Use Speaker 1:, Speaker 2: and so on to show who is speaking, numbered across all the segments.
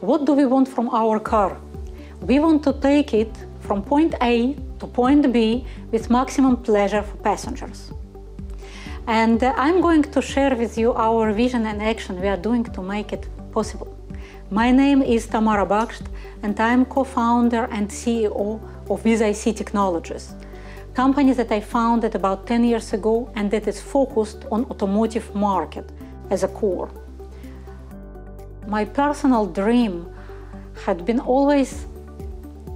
Speaker 1: What do we want from our car? We want to take it from point A to point B with maximum pleasure for passengers. And uh, I'm going to share with you our vision and action we are doing to make it possible. My name is Tamara Baksht, and I'm co-founder and CEO of VisIC Technologies, company that I founded about 10 years ago and that is focused on automotive market as a core. My personal dream had been always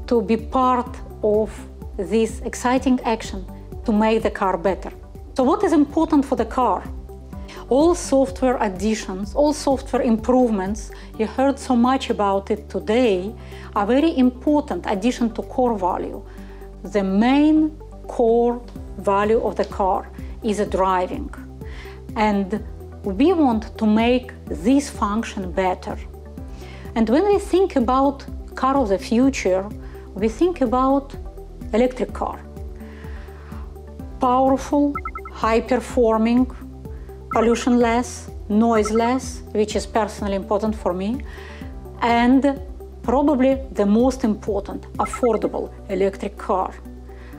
Speaker 1: to be part of this exciting action to make the car better. So what is important for the car? All software additions, all software improvements, you heard so much about it today, are very important addition to core value. The main core value of the car is driving. And we want to make this function better. And when we think about car of the future, we think about electric car. Powerful, high performing, pollution-less, noiseless, which is personally important for me, and probably the most important, affordable electric car.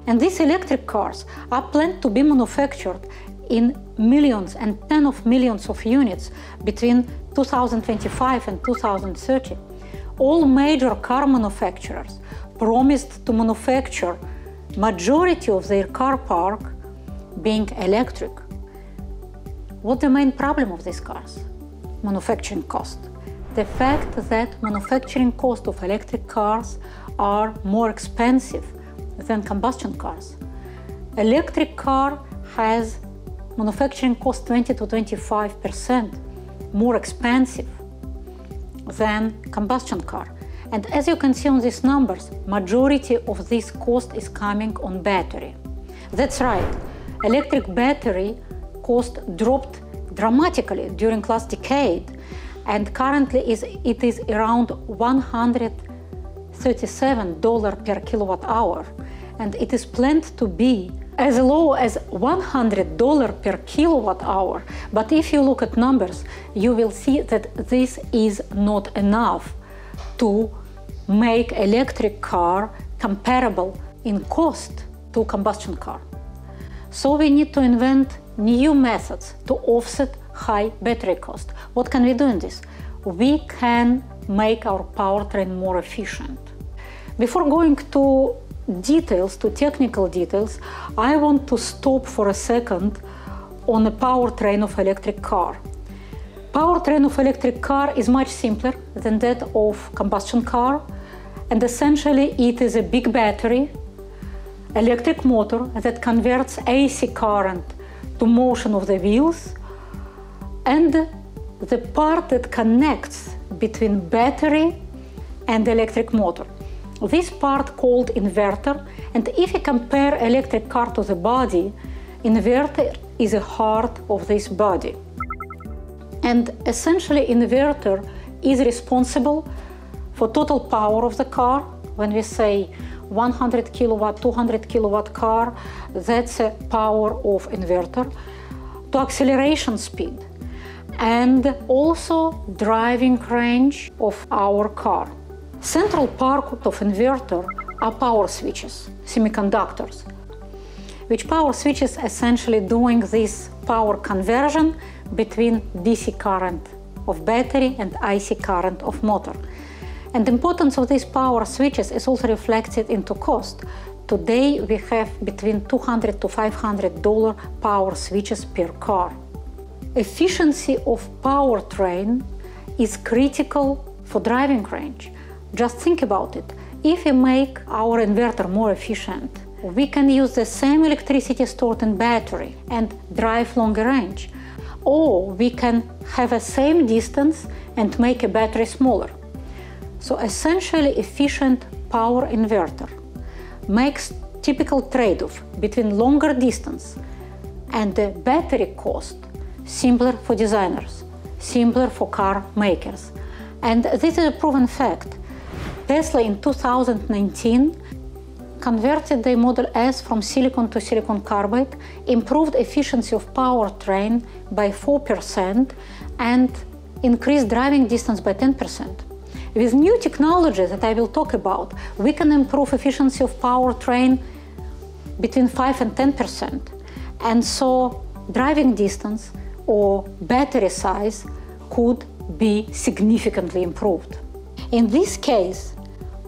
Speaker 1: And these electric cars are planned to be manufactured in millions and tens of millions of units between 2025 and 2030. All major car manufacturers promised to manufacture majority of their car park being electric. What the main problem of these cars? Manufacturing cost. The fact that manufacturing cost of electric cars are more expensive than combustion cars. Electric car has manufacturing cost 20 to 25 percent more expensive than combustion car. And as you can see on these numbers, majority of this cost is coming on battery. That's right, electric battery cost dropped dramatically during last decade and currently is, it is around $137 per kilowatt hour and it is planned to be as low as $100 per kilowatt hour. But if you look at numbers, you will see that this is not enough to make electric car comparable in cost to combustion car. So we need to invent new methods to offset high battery cost. What can we do in this? We can make our powertrain more efficient. Before going to details, to technical details, I want to stop for a second on the powertrain of electric car. Powertrain of electric car is much simpler than that of combustion car and essentially it is a big battery, electric motor that converts AC current to motion of the wheels and the part that connects between battery and electric motor this part called inverter and if you compare electric car to the body inverter is the heart of this body. And essentially inverter is responsible for total power of the car. When we say 100 kilowatt 200 kilowatt car that's a power of inverter to acceleration speed and also driving range of our car Central part of inverter are power switches, semiconductors, which power switches essentially doing this power conversion between DC current of battery and AC current of motor. And the importance of these power switches is also reflected into cost. Today we have between 200 to 500 dollar power switches per car. Efficiency of powertrain is critical for driving range. Just think about it. If we make our inverter more efficient, we can use the same electricity stored in battery and drive longer range. Or we can have a same distance and make a battery smaller. So essentially efficient power inverter makes typical trade-off between longer distance and the battery cost simpler for designers, simpler for car makers. And this is a proven fact. Tesla in 2019 converted the Model S from silicon to silicon carbide, improved efficiency of powertrain by 4% and increased driving distance by 10%. With new technology that I will talk about, we can improve efficiency of powertrain between 5 and 10 percent. And so driving distance or battery size could be significantly improved. In this case,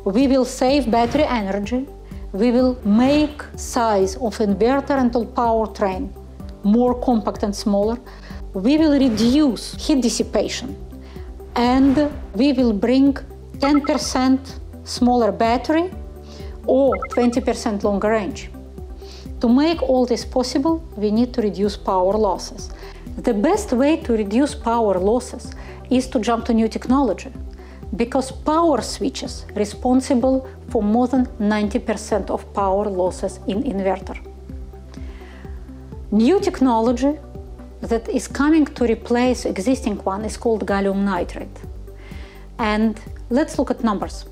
Speaker 1: we will save battery energy, we will make size of inverter and powertrain more compact and smaller, we will reduce heat dissipation, and we will bring 10% smaller battery or 20% longer range. To make all this possible, we need to reduce power losses. The best way to reduce power losses is to jump to new technology because power switches responsible for more than 90% of power losses in inverter. New technology that is coming to replace existing one is called gallium nitride. And let's look at numbers.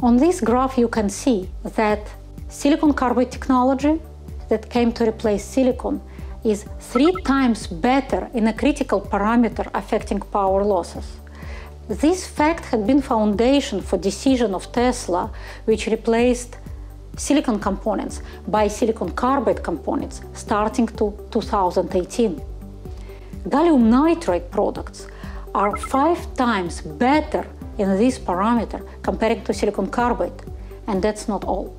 Speaker 1: On this graph you can see that silicon carbide technology that came to replace silicon is three times better in a critical parameter affecting power losses. This fact had been foundation for decision of Tesla, which replaced silicon components by silicon carbide components starting to 2018. Gallium nitride products are five times better in this parameter compared to silicon carbide, and that's not all.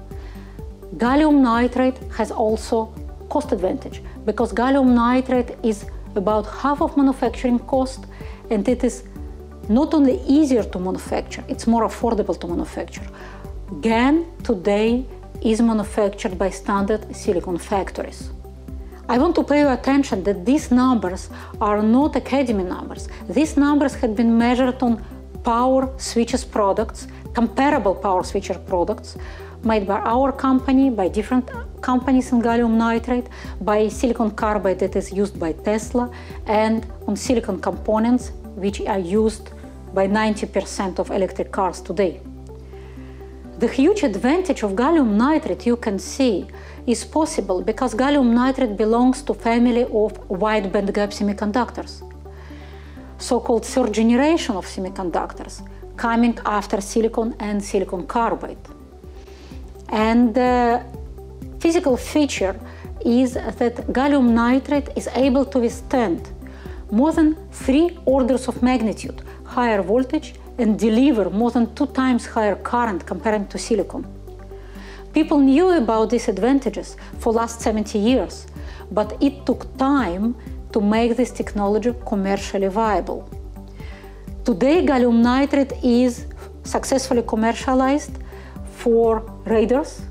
Speaker 1: Gallium nitride has also cost advantage because gallium nitride is about half of manufacturing cost and it is not only easier to manufacture, it's more affordable to manufacture. GaN today is manufactured by standard silicon factories. I want to pay your attention that these numbers are not academy numbers. These numbers had been measured on power switches products, comparable power switcher products, made by our company, by different companies in gallium nitride, by silicon carbide that is used by Tesla, and on silicon components which are used by 90% of electric cars today. The huge advantage of gallium nitride you can see is possible because gallium nitride belongs to family of wide bandgap semiconductors, so-called third generation of semiconductors, coming after silicon and silicon carbide. And the physical feature is that gallium nitride is able to withstand more than three orders of magnitude higher voltage and deliver more than two times higher current compared to silicon. People knew about these advantages for last 70 years, but it took time to make this technology commercially viable. Today, gallium nitride is successfully commercialized for radars,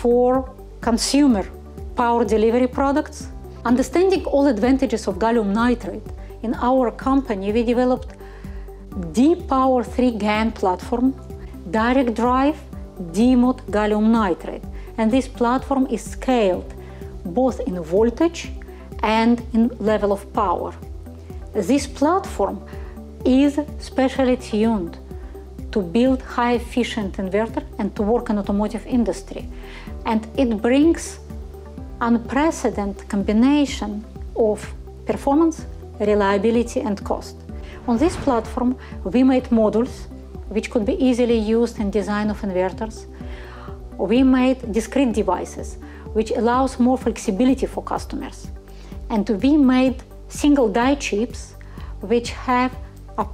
Speaker 1: for consumer power delivery products. Understanding all advantages of gallium nitride, in our company we developed D-Power 3 GaN platform, direct drive D-Mode gallium nitride. And this platform is scaled both in voltage and in level of power. This platform is specially tuned to build high efficient inverter and to work in automotive industry. And it brings unprecedented combination of performance, reliability and cost. On this platform, we made modules which could be easily used in design of inverters. We made discrete devices which allows more flexibility for customers. And we made single die chips which have an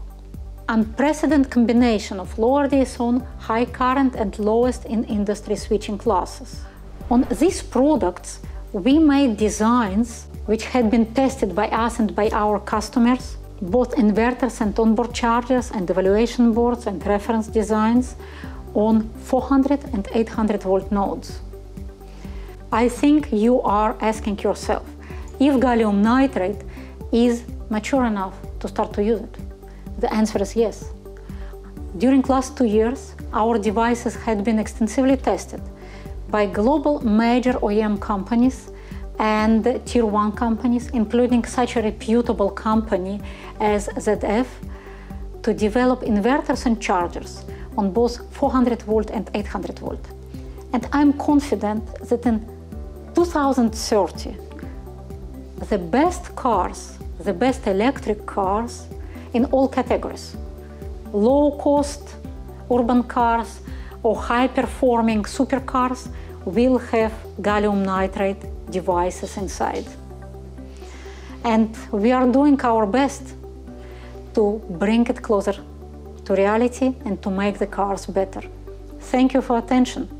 Speaker 1: unprecedented combination of lower DSO, high current and lowest in industry switching losses. On these products, we made designs which had been tested by us and by our customers both inverters and onboard chargers and evaluation boards and reference designs on 400 and 800 volt nodes. I think you are asking yourself if gallium nitride is mature enough to start to use it. The answer is yes. During the last two years, our devices had been extensively tested by global major OEM companies and tier one companies, including such a reputable company as ZF, to develop inverters and chargers on both 400 volt and 800 volt. And I'm confident that in 2030, the best cars, the best electric cars in all categories, low cost urban cars or high performing supercars will have gallium nitride devices inside. And we are doing our best to bring it closer to reality and to make the cars better. Thank you for attention.